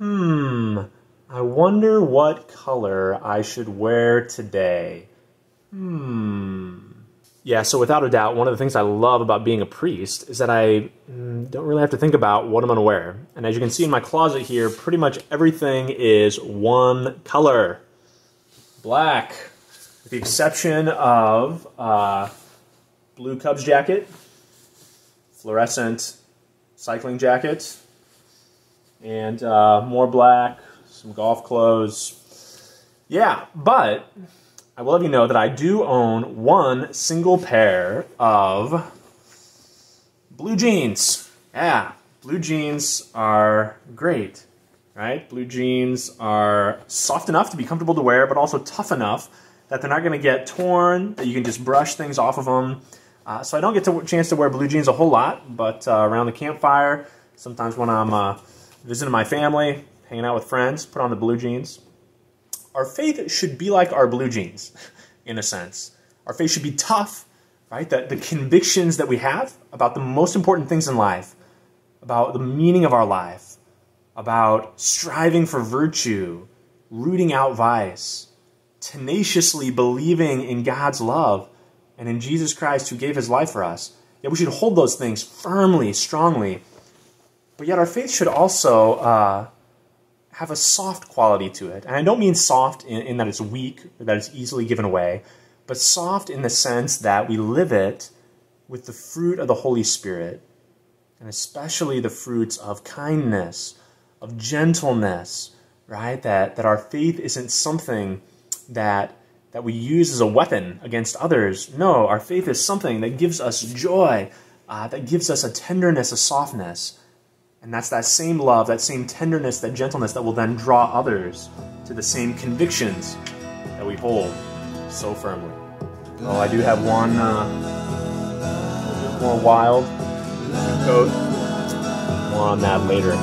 Hmm, I wonder what color I should wear today. Hmm. Yeah, so without a doubt, one of the things I love about being a priest is that I mm, don't really have to think about what I'm going to wear. And as you can see in my closet here, pretty much everything is one color black, with the exception of uh, blue Cubs jacket, fluorescent cycling jacket, and uh, more black, some golf clothes. Yeah, but I will let you know that I do own one single pair of blue jeans. Yeah, blue jeans are great, right? Blue jeans are soft enough to be comfortable to wear, but also tough enough that they're not going to get torn, that you can just brush things off of them. Uh, so I don't get a chance to wear blue jeans a whole lot, but uh, around the campfire, sometimes when I'm uh, visiting my family, hanging out with friends, put on the blue jeans our faith should be like our blue jeans, in a sense. Our faith should be tough, right? The, the convictions that we have about the most important things in life, about the meaning of our life, about striving for virtue, rooting out vice, tenaciously believing in God's love and in Jesus Christ who gave his life for us. Yet we should hold those things firmly, strongly. But yet our faith should also uh, have a soft quality to it. And I don't mean soft in, in that it's weak or that it's easily given away, but soft in the sense that we live it with the fruit of the Holy Spirit, and especially the fruits of kindness, of gentleness, right? That, that our faith isn't something that, that we use as a weapon against others. No, our faith is something that gives us joy, uh, that gives us a tenderness, a softness and that's that same love, that same tenderness, that gentleness that will then draw others to the same convictions that we hold so firmly. Oh, I do have one uh, more wild coat. More on that later.